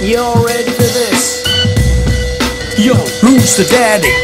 You're ready for this? Yo, who's the daddy?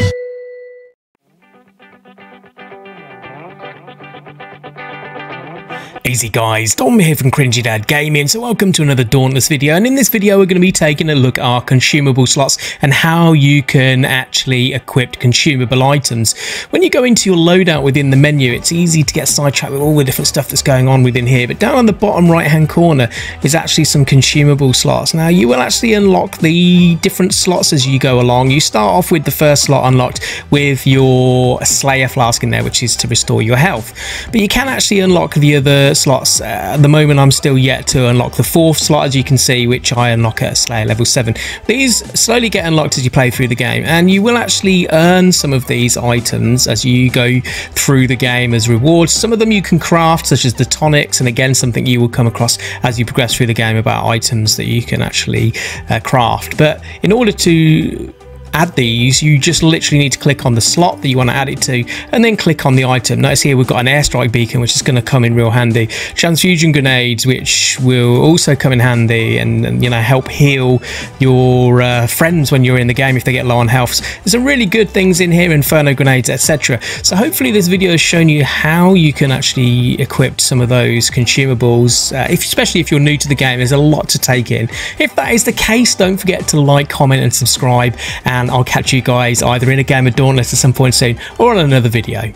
Easy guys, Dom here from Cringey Dad Gaming, so welcome to another Dauntless video and in this video we're going to be taking a look at our consumable slots and how you can actually equip consumable items. When you go into your loadout within the menu it's easy to get sidetracked with all the different stuff that's going on within here but down on the bottom right hand corner is actually some consumable slots. Now you will actually unlock the different slots as you go along. You start off with the first slot unlocked with your Slayer flask in there which is to restore your health but you can actually unlock the other slots. Uh, at the moment, I'm still yet to unlock the fourth slot, as you can see, which I unlock at Slayer level 7. These slowly get unlocked as you play through the game, and you will actually earn some of these items as you go through the game as rewards. Some of them you can craft, such as the tonics, and again, something you will come across as you progress through the game about items that you can actually uh, craft. But in order to add these, you just literally need to click on the slot that you want to add it to and then click on the item. Notice here we've got an airstrike beacon, which is going to come in real handy. Transfusion grenades, which will also come in handy and, and you know help heal your uh, friends when you're in the game if they get low on health. There's some really good things in here, inferno grenades, etc. So hopefully this video has shown you how you can actually equip some of those consumables, uh, if, especially if you're new to the game. There's a lot to take in. If that is the case, don't forget to like, comment and subscribe and and I'll catch you guys either in a game of Dauntless at some point soon or on another video.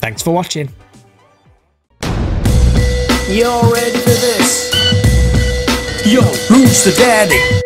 Thanks for watching. You're ready for this? Yo, who's the daddy?